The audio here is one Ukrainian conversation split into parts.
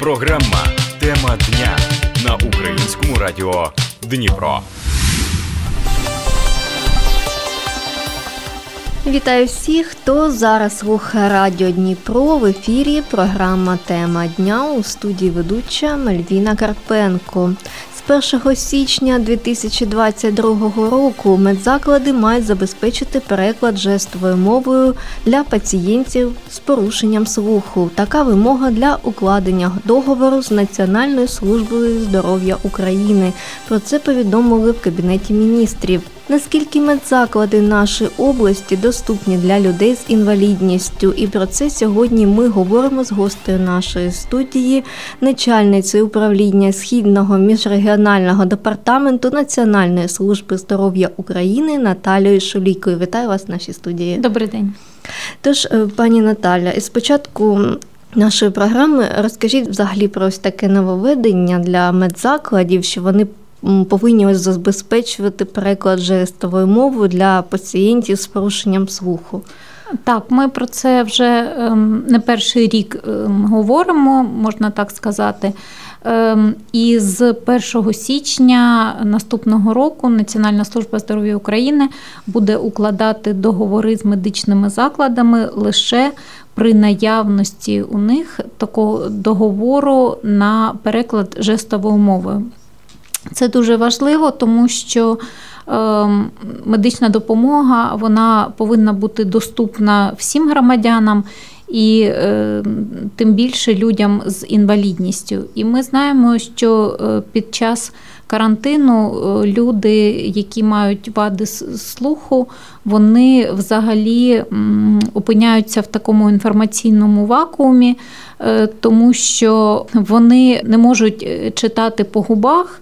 Програма Тема дня на українському радіо Дніпро. Вітаю всіх, хто зараз слухає Радіо Дніпро в ефірі. Програма Тема дня у студії ведуча Мельвіна Карпенко. З 1 січня 2022 року медзаклади мають забезпечити переклад жестовою мовою для пацієнтів з порушенням слуху. Така вимога для укладення договору з Національною службою здоров'я України. Про це повідомили в Кабінеті міністрів. Наскільки медзаклади нашої області доступні для людей з інвалідністю, і про це сьогодні ми говоримо з гостею нашої студії, начальницею управління східного міжрегіонального департаменту Національної служби здоров'я України Наталією Шулікою. Вітаю вас в нашій студії. Добрий день. Тож, е, пані Наталя, із початку. Нашої програми розкажіть взагалі про ось таке нововведення для медзакладів, що вони повинні забезпечувати переклад жестовою мовою для пацієнтів з порушенням слуху. Так, ми про це вже ем, не перший рік ем, говоримо, можна так сказати. Ем, і з 1 січня наступного року Національна служба здоров'я України буде укладати договори з медичними закладами лише при наявності у них такого договору на переклад жестовою мовою. Це дуже важливо, тому що ем, медична допомога вона повинна бути доступна всім громадянам. І е, тим більше людям з інвалідністю. І ми знаємо, що е, під час карантину е, люди, які мають вади слуху, вони взагалі опиняються в такому інформаційному вакуумі, тому що вони не можуть читати по губах.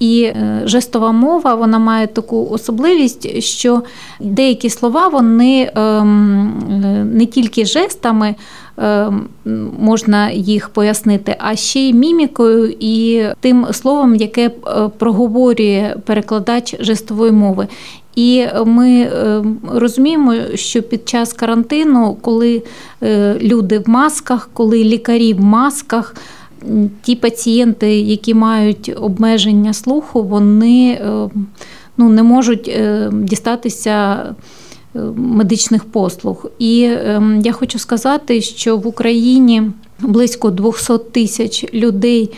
І е, жестова мова вона має таку особливість, що деякі слова вони ем, е, не тільки жестами ем, можна їх пояснити, а ще й мімікою і тим словом, яке е, проговорює перекладач жестової мови. І ми ем, розуміємо, що під час карантину, коли люди в масках, коли лікарі в масках ті пацієнти, які мають обмеження слуху, вони е, ну, не можуть е, дістатися е, медичних послуг. І я хочу сказати, що в Україні близько 200 тисяч людей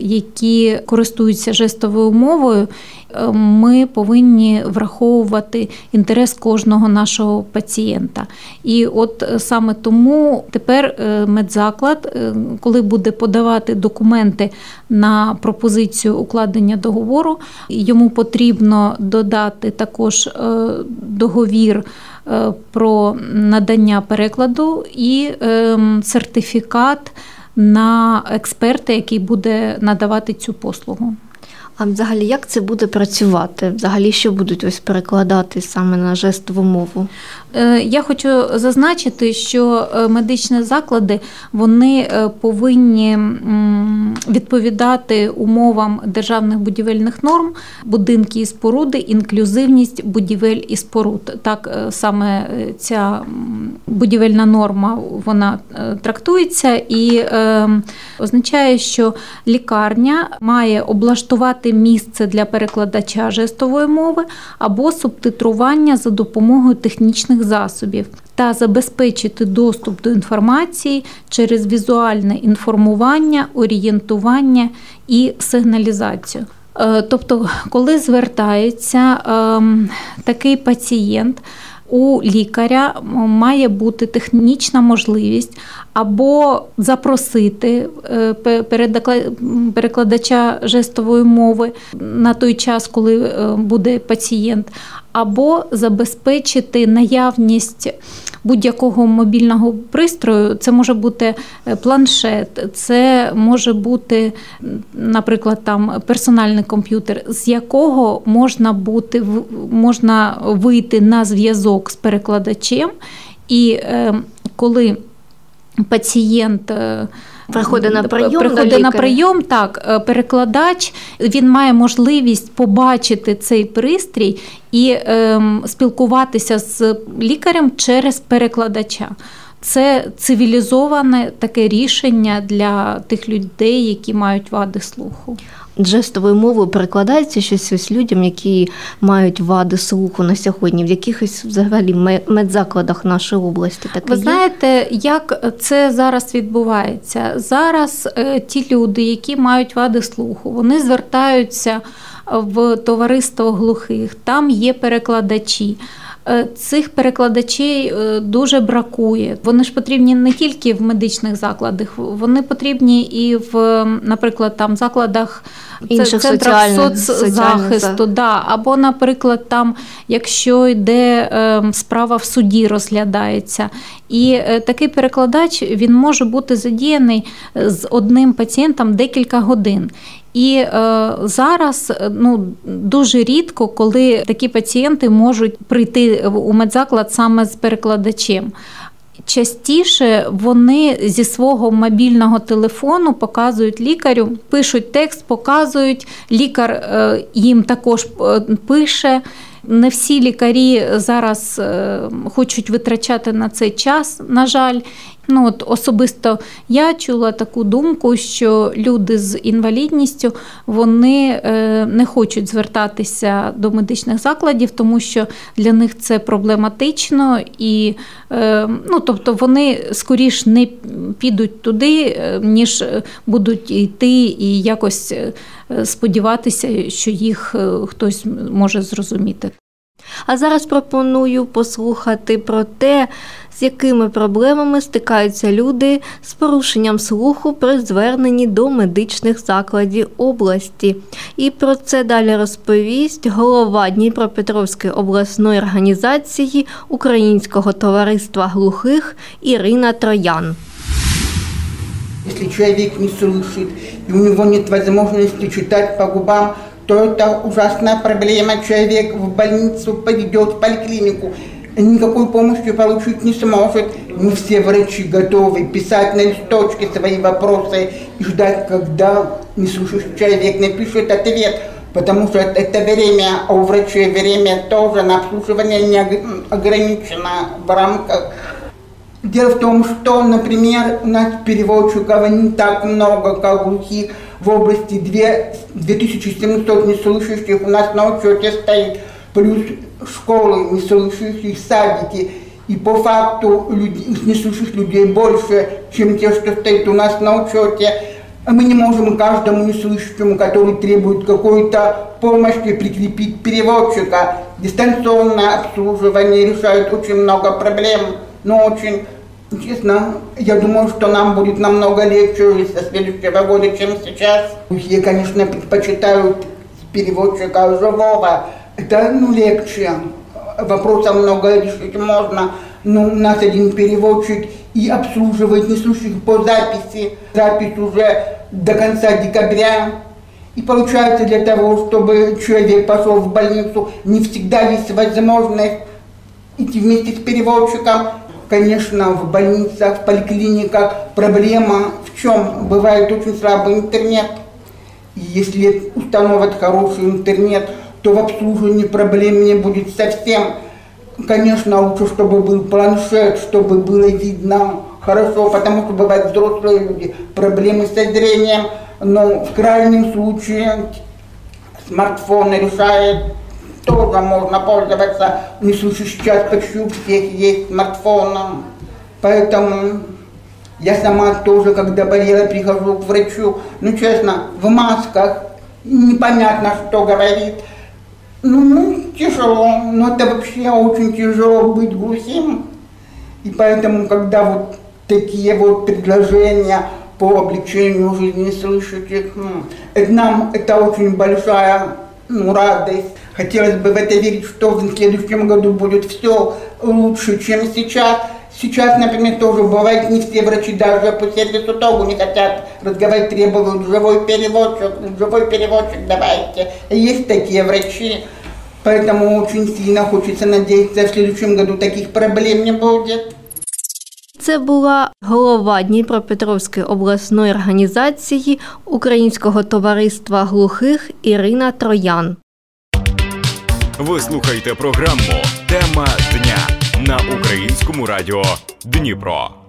які користуються жестовою мовою, е, ми повинні враховувати інтерес кожного нашого пацієнта. І от е, саме тому тепер медзаклад, коли буде подавати документи на пропозицію укладення договору, йому потрібно додати також договір. Про надання перекладу і ем, сертифікат на експерта, який буде надавати цю послугу. А взагалі як це буде працювати? Взагалі, що будуть ось перекладати саме на жестову мову? Е, я хочу зазначити, що е, медичні заклади вони е, повинні відповідати умовам державних будівельних норм, будинки і споруди, інклюзивність будівель і споруд. Так саме ця будівельна норма вона трактується і означає, що лікарня має облаштувати місце для перекладача жестової мови або субтитрування за допомогою технічних засобів та забезпечити доступ до інформації через візуальне інформування, орієнтування і сигналізацію. Е, тобто, коли звертається ем, такий пацієнт, у лікаря має бути технічна можливість або запросити е, перекладача жестової мови на той час, коли е, буде пацієнт, або забезпечити наявність будь-якого мобільного пристрою. Це може бути е, планшет, це може бути, наприклад, там персональний комп'ютер, з якого можна бути можна вийти на зв'язок з перекладачем, і коли пацієнт е, приходить на прийом, приходить на прийом, так е, перекладач він має можливість побачити цей пристрій і ем, спілкуватися з лікарем через перекладача. це цивілізоване таке рішення для тих людей, які мають вади слуху. Жестовою мовою перекладається щось ось людям, які мають вади слуху на сьогодні, в якихось взагалі медзакладах нашої області. Таке Ви знаєте, як це зараз відбувається? Зараз е, ті люди, які мають вади слуху, вони звертаються в товариство глухих, там є перекладачі. Е, цих перекладачей е, дуже бракує. Вони ж потрібні не тільки в медичних закладах, вони потрібні і в, наприклад, там закладах інших центрах соцзахисту. Да. Або, наприклад, там, якщо йде ем, справа в суді, розглядається. І е, такий перекладач він може бути задіяний з одним пацієнтом декілька годин. І е, зараз ну дуже рідко, коли такі пацієнти можуть прийти у медзаклад саме з перекладачем. Частіше вони зі свого мобільного телефону показують лікарю, пишуть текст, показують, лікар е, їм також е, пише. Не всі лікарі зараз е, хочуть витрачати на цей час, на жаль. Ну от Особисто я чула таку думку, що люди з інвалідністю вони е, не хочуть звертатися до медичних закладів, тому що для них це проблематично, і е, ну, тобто вони скоріш не підуть туди, ніж будуть йти і якось сподіватися, що їх хтось може зрозуміти. А зараз пропоную послухати про те, з якими проблемами стикаються люди з порушенням слуху при зверненні до медичних закладів області. І про це далі розповість голова Дніпропетровської обласної організації Українського товариства глухих Ірина Троян. Если человек не слышит, и у него нет возможности читать по губам, то это ужасная проблема. Человек в больницу поведет, в поликлинику, никакой помощи получить не сможет. Мы все врачи готовы писать на листочке свои вопросы и ждать, когда неслышащий человек напишет ответ. Потому что это время, а у врачей время тоже на обслуживание не ограничено в рамках. Дело в том, что, например, у нас переводчиков не так много, как глухих, в области 2700 неслышащих у нас на учете стоит, плюс школы неслышащих, садики. И по факту людей, неслышащих людей больше, чем те, что стоит у нас на учете. Мы не можем каждому неслышащему, который требует какой-то помощи, прикрепить переводчика. Дистанционное обслуживание решает очень много проблем, но очень Честно, я думаю, что нам будет намного легче со следующего года, чем сейчас. Я, конечно, предпочитаю переводчика живого. Это ну, легче. Вопросов много решить можно. Но у нас один переводчик и обслуживает неслушных по записи. Запись уже до конца декабря. И получается для того, чтобы человек пошел в больницу, не всегда есть возможность идти вместе с переводчиком. Конечно, в больницах, в поликлиниках проблема в чем? Бывает очень слабый интернет. И если установят хороший интернет, то в обслуживании проблем не будет совсем. Конечно, лучше, чтобы был планшет, чтобы было видно хорошо, потому что бывают взрослые люди, проблемы со зрением, но в крайнем случае смартфон решает тоже можно пользоваться. Не сейчас почти у всех есть смартфоном. Поэтому я сама тоже, когда болела, прихожу к врачу, ну честно, в масках, непонятно, что говорит. Ну, ну тяжело, но это вообще очень тяжело быть глухим. И поэтому, когда вот такие вот предложения по облегчению жизни слышащих, ну, это нам это очень большая ну, радость. Хотелось бы в это верить, что в следующем году будет все лучше, чем сейчас. Сейчас, например, тоже бывает, не все врачи даже по сервису ТОГу не хотят разговаривать, требуют живой переводчик, живой переводчик давайте. Есть такие врачи, поэтому очень сильно хочется надеяться, в следующем году таких проблем не будет. Це була голова Дніпропетровської обласної організації Українського товариства глухих Ірина Троян. Ви слухаєте програму Тема дня. на українському радіо Дніпро.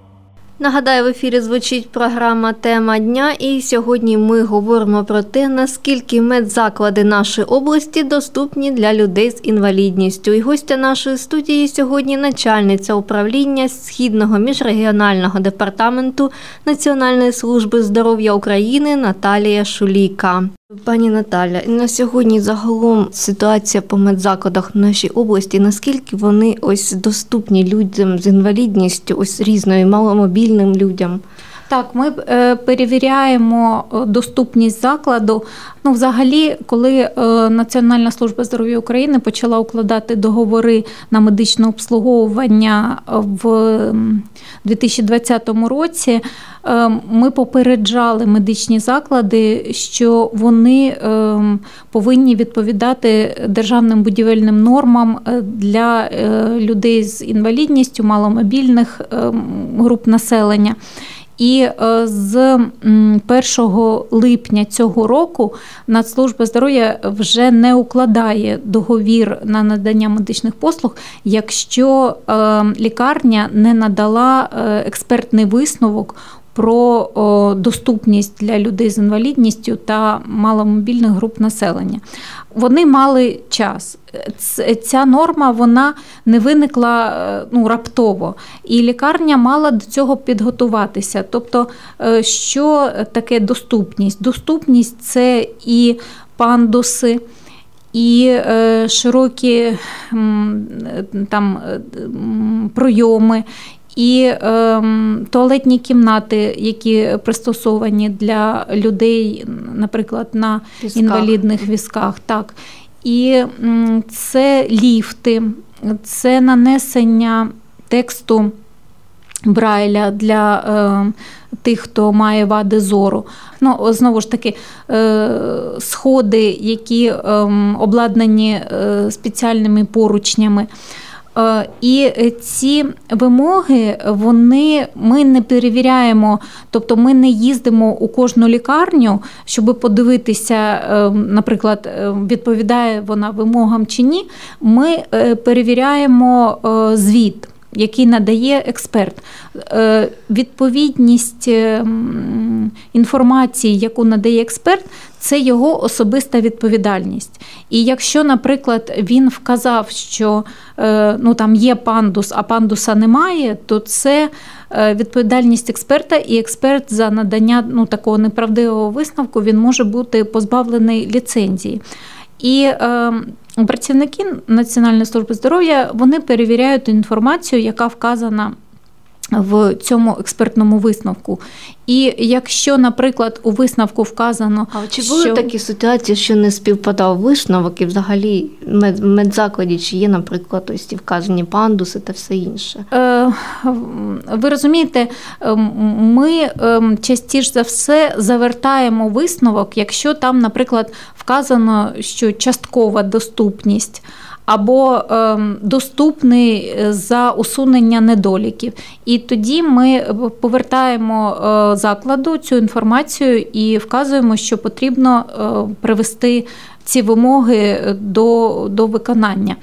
Нагадаю, в ефірі звучить програма Тема дня, і сьогодні ми говоримо про те, наскільки медзаклади нашої області доступні для людей з інвалідністю. І гостя нашої студії сьогодні начальниця управління Східного міжрегіонального департаменту Національної служби здоров'я України Наталія Шуліка. Пані Наталя, на сьогодні загалом ситуація по медзакладах в нашій області, наскільки вони ось доступні людям з інвалідністю, ось різною маломобільним людям? Так, ми е, перевіряємо е, доступність закладу. Ну, взагалі, коли е, Національна служба здоров'я України почала укладати договори на медичне обслуговування в 2020 році, ми попереджали медичні заклади, що вони повинні відповідати державним будівельним нормам для людей з інвалідністю, маломобільних груп населення. І е, з 1 липня цього року Нацслужба здоров'я вже не укладає договір на надання медичних послуг, якщо е, лікарня не надала е, експертний висновок про доступність для людей з інвалідністю та маломобільних груп населення. Вони мали час. Ця норма вона не виникла е, ну, раптово, і лікарня мала до цього підготуватися. Тобто, е, що таке доступність? Доступність це і пандуси. І е, широкі там пройоми, і е, туалетні кімнати, які пристосовані для людей, наприклад, на візках. інвалідних візках. Так. І це ліфти, це нанесення тексту Брайля для е, тих, хто має вади зору. Ну, Знову ж таки, е, сходи, які е, обладнані е, спеціальними поручнями. Е, і ці вимоги вони ми не перевіряємо, тобто ми не їздимо у кожну лікарню, щоб подивитися, е, наприклад, е, відповідає вона вимогам чи ні. Ми перевіряємо звіт який надає експерт. Е, відповідність е, інформації, яку надає експерт, це його особиста відповідальність. І якщо, наприклад, він вказав, що е, ну, там є пандус, а пандуса немає, то це відповідальність експерта, і експерт за надання ну, такого неправдивого висновку він може бути позбавлений ліцензії. І Працівники Національної служби здоров'я вони перевіряють інформацію, яка вказана в цьому експертному висновку. І якщо, наприклад, у висновку вказано, а чи були що... такі ситуації, що не співпадав висновок і взагалі в медзакладі, чи є, наприклад, ось ті вказані пандуси та все інше? Е, Ви розумієте, ем, ми ем, частіше за все завертаємо висновок, якщо там, наприклад, вказано, що часткова доступність або ем, доступний е, за усунення недоліків. І тоді ми повертаємо е, закладу цю інформацію і вказуємо, що потрібно е, привести ці вимоги до, до виконання.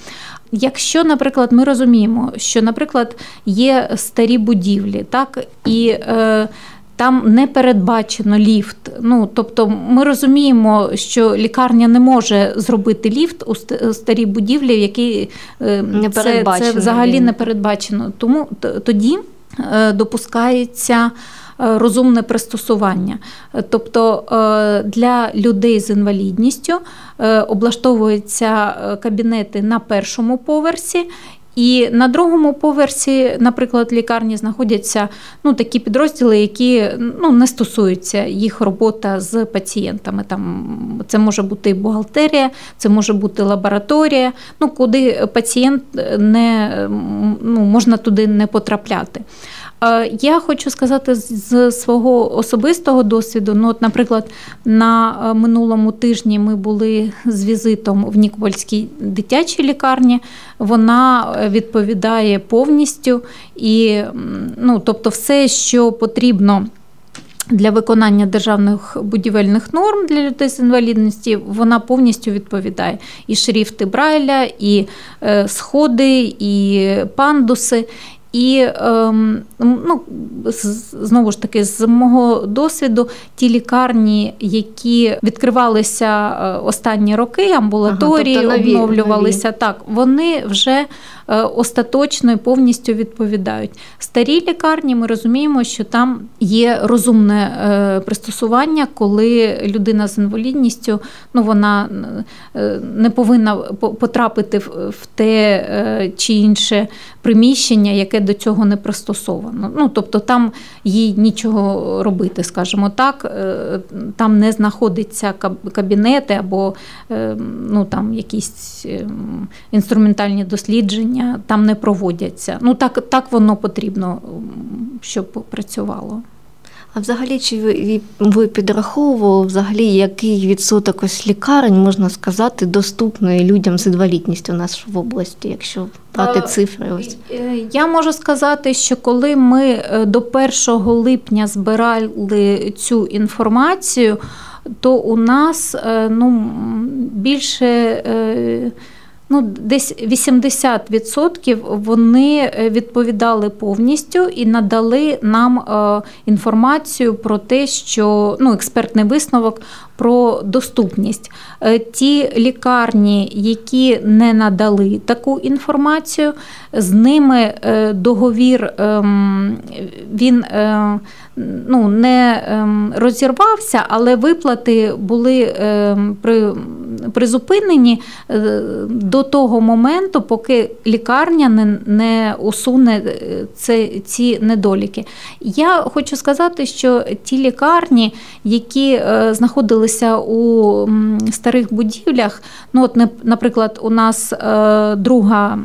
Якщо, наприклад, ми розуміємо, що, наприклад, є старі будівлі, так і е, там не передбачено ліфт. Ну тобто, ми розуміємо, що лікарня не може зробити ліфт у старій будівлі, в якій е, не це, це взагалі не передбачено. Тому тоді е, допускається. Е, розумне пристосування, тобто для людей з інвалідністю облаштовуються кабінети на першому поверсі, і на другому поверсі, наприклад, лікарні знаходяться ну, такі підрозділи, які ну, не стосуються їх робота з пацієнтами. Там Це може бути бухгалтерія, це може бути лабораторія, ну, куди пацієнт не ну, можна туди не потрапляти. Я хочу сказати з свого особистого досвіду. Ну, от, Наприклад, на е, минулому тижні ми були з візитом в Нікопольській дитячій лікарні. Вона е, відповідає повністю і, ну, тобто, все, що потрібно. для виконання державних будівельних норм для людей з інвалідності вона повністю відповідає і шрифти Брайля, і е, сходи, і пандуси. І ем, ну, знову ж таки, з мого досвіду, ті лікарні, які відкривалися е, останні роки, амбулаторії ага, тобто нові, обновлювалися, нові. так вони вже остаточно і повністю відповідають. Старі лікарні ми розуміємо, що там є розумне е, пристосування, коли людина з інвалідністю ну, вона е, не повинна потрапити в те чи інше приміщення, яке до цього не пристосовано. Ну, Тобто там їй нічого робити, скажімо так, там не знаходиться кабінети або ну, там якісь ем, інструментальні дослідження дослідження там не проводяться. Ну так так воно потрібно, щоб працювало. А взагалі, чи ви ви підраховували взагалі, який відсоток ось лікарень, можна сказати, доступний людям з інвалідністю у нас в області, якщо брати цифри? Ось е, я можу сказати, що коли ми е, до 1 липня збирали цю інформацію, то у нас е, ну, більше ну, десь 80% вони е, відповідали повністю і надали нам е, інформацію про те, що ну, експертний висновок про доступність. Е, ті лікарні, які не надали таку інформацію, з ними договір ем, він ну, не ем, розірвався, але виплати були ем, призупинені до того моменту, поки лікарня не не усуне е, ці недоліки. Я хочу сказати, що ті лікарні, які е, знаходилися у старих будівлях, ну от, наприклад, у нас е, друга.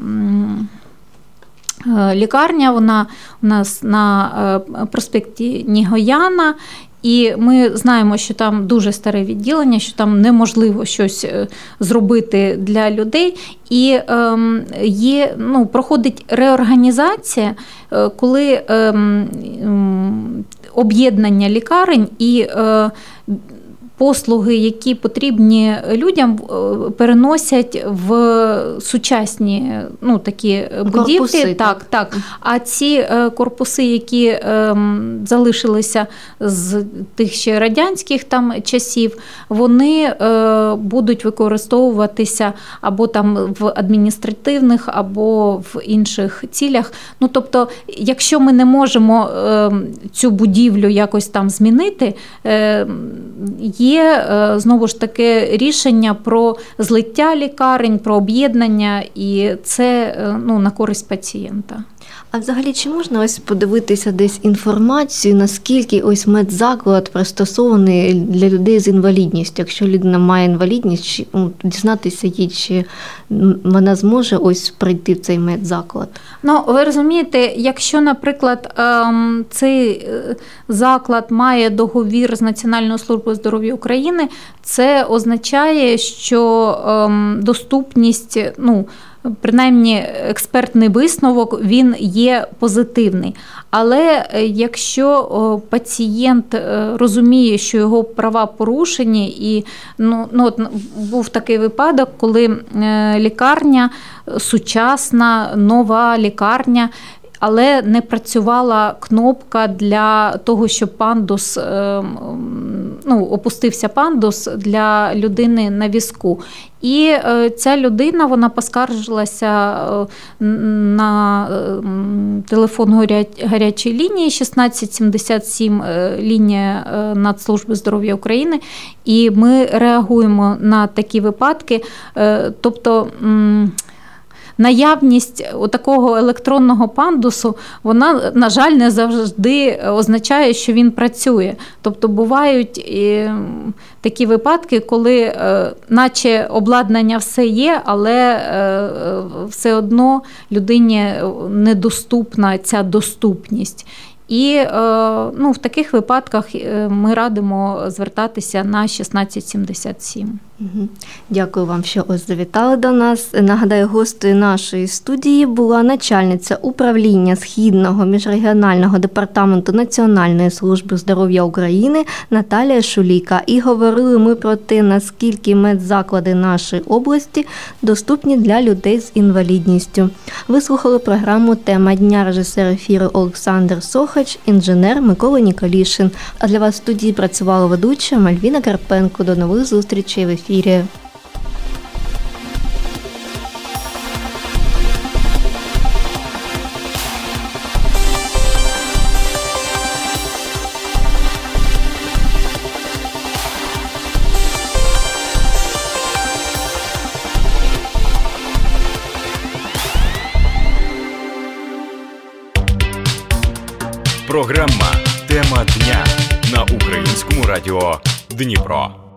Лікарня, вона у нас на проспекті Нігояна, і ми знаємо, що там дуже старе відділення, що там неможливо щось е, зробити для людей. І ем, є, ну, проходить реорганізація, е, коли ем, об'єднання лікарень і е, послуги, які потрібні людям, е, переносять в сучасні ну, такі будівлі. Корпуси, так, так. А ці е, корпуси, які ем, залишилися з тих ще радянських там часів, вони е, будуть використовуватися або там в адміністративних, або в інших цілях. Ну тобто, якщо ми не можемо ем, цю будівлю якось там змінити, ем, є є е, знову ж таки рішення про злиття лікарень, про об'єднання, і це е, ну, на користь пацієнта. А взагалі, чи можна ось подивитися десь інформацію, наскільки ось медзаклад пристосований для людей з інвалідністю? Якщо людина має інвалідність, чи ну, дізнатися їй, чи вона зможе ось прийти в цей медзаклад? Ну, ви розумієте, якщо, наприклад, ем, цей е, заклад має договір з Національною службою здоров'я України, це означає, що ем, доступність, ну принаймні експертний висновок він є позитивний. Але е, якщо пацієнт е, розуміє, що його права порушені, і ну, ну от був такий випадок, коли е, лікарня сучасна, нова лікарня але не працювала кнопка для того, щоб пандус ну, опустився пандус для людини на візку. І е, ця людина вона поскаржилася е, на телефон гарячої лінії 1677 лінія Нацслужби здоров'я України. І ми реагуємо на такі випадки. Тобто наявність такого електронного пандусу, вона, на жаль, не завжди означає, що він працює. Тобто бувають такі випадки, коли, е, наче обладнання все є, але е, все одно людині недоступна ця доступність. І е, ну, в таких випадках ми радимо звертатися на 1677. Дякую вам, що ось завітали до нас. Нагадаю, гостею нашої студії була начальниця управління Східного міжрегіонального департаменту Національної служби здоров'я України Наталія Шуліка. І говорили ми про те, наскільки медзаклади нашої області доступні для людей з інвалідністю. Ви слухали програму Тема дня режисер ефіру Олександр Сохач, інженер Микола Ніколішин. А для вас в студії працювала ведуча Мальвіна Карпенко. До нових зустрічей в ефірі. Програма Тема дня на українському радіо Дніпро.